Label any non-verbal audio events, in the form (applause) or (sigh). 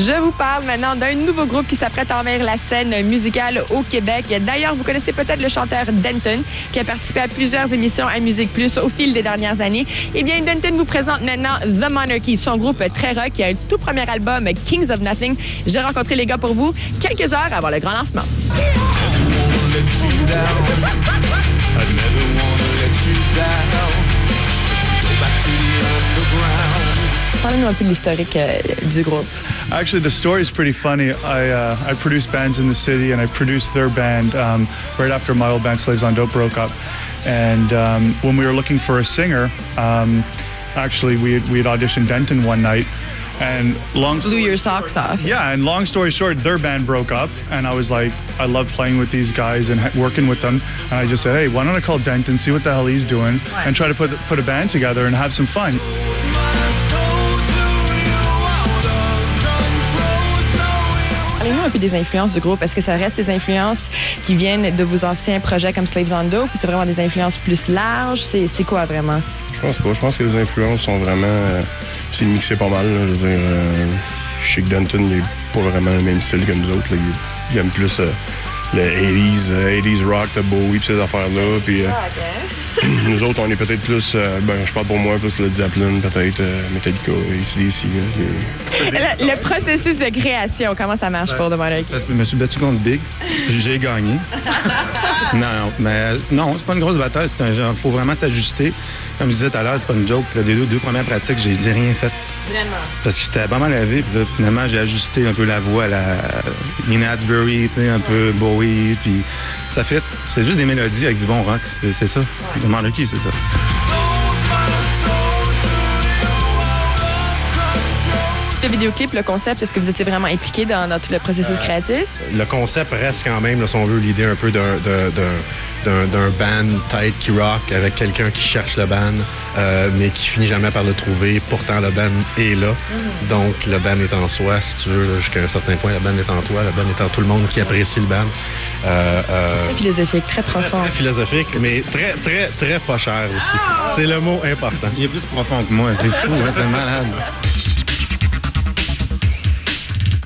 Je vous parle maintenant d'un nouveau groupe qui s'apprête à envers la scène musicale au Québec. D'ailleurs, vous connaissez peut-être le chanteur Denton, qui a participé à plusieurs émissions à Musique Plus au fil des dernières années. Eh bien, Denton vous présente maintenant The Monarchy, son groupe très rock qui a un tout premier album, Kings of Nothing. J'ai rencontré les gars pour vous quelques heures avant le grand lancement. Parlez-nous un peu de l'historique euh, du groupe. Actually, the story is pretty funny. I uh, I produced bands in the city, and I produced their band um, right after my old band Slaves on Dope broke up. And um, when we were looking for a singer, um, actually we had, we had auditioned Denton one night, and long Blew your socks off. yeah, and long story short, their band broke up, and I was like, I love playing with these guys and working with them, and I just said, hey, why don't I call Denton, see what the hell he's doing, and try to put put a band together and have some fun. Peu des influences du groupe? Est-ce que ça reste des influences qui viennent de vos anciens projets comme Slaves on Dope ou c'est vraiment des influences plus larges? C'est quoi vraiment? Je pense pas. Je pense que les influences sont vraiment. euh, c'est mixé pas mal. là. Je veux dire, euh, que Denton, il est pas vraiment le même style que nous autres. là. Il, il aime plus euh, le 80s, euh, 80s rock, le Bowie, pis ces affaires-là. Puis euh, (coughs) nous autres, on est peut-être plus. euh, ben, je parle pour moi, plus le Zeppelin, peut-être euh, Metallica, ACDC. là. Puis, Le, le processus de création, comment ça marche pour Monarchy? Je me suis battu contre Big. J'ai gagné. non, (laughs) non, mais non, c'est pas une grosse bataille. C'est un genre, faut vraiment s'ajuster. Comme je disais tout à l'heure, c'est pas une joke. Les deux, deux premières pratiques, j'ai j'ai rien fait. Vraiment. Parce que j'étais pas mal lavé. Puis là, finalement, j'ai ajusté un peu la voix à la Nina tu sais, un peu Bowie. Puis ça fait. C'est juste des mélodies avec du bon rock. C'est ça. Le Monarchy, c'est ça. Le vidéoclip, le concept, est-ce que vous étiez vraiment impliqué dans, dans tout le processus créatif? le concept reste quand même, là, si on veut, l'idée un peu d'un, d'un, d'un- d'un- d'un band tête qui rock avec quelqu'un qui cherche le band, euh, mais qui finit jamais par le trouver. Pourtant, le band est là. Donc, le band est en soi, si tu veux, là, jusqu'à un certain point, le band est en toi, le band est en tout le monde qui apprécie le band. Euh, euh, Très philosophique, très profond. très philosophique, mais très, très, très pas cher aussi. C'est le mot important. Il est plus profond que moi. C'est fou, hein, c'est malade.